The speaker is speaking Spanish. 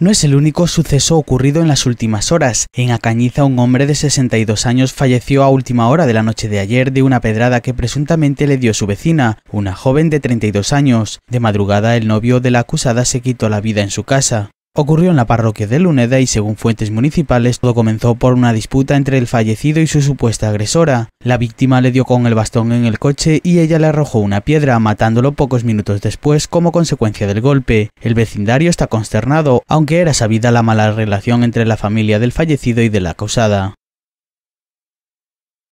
No es el único suceso ocurrido en las últimas horas. En Acañiza, un hombre de 62 años falleció a última hora de la noche de ayer de una pedrada que presuntamente le dio su vecina, una joven de 32 años. De madrugada, el novio de la acusada se quitó la vida en su casa. Ocurrió en la parroquia de Luneda y según fuentes municipales todo comenzó por una disputa entre el fallecido y su supuesta agresora. La víctima le dio con el bastón en el coche y ella le arrojó una piedra, matándolo pocos minutos después como consecuencia del golpe. El vecindario está consternado, aunque era sabida la mala relación entre la familia del fallecido y de la acusada.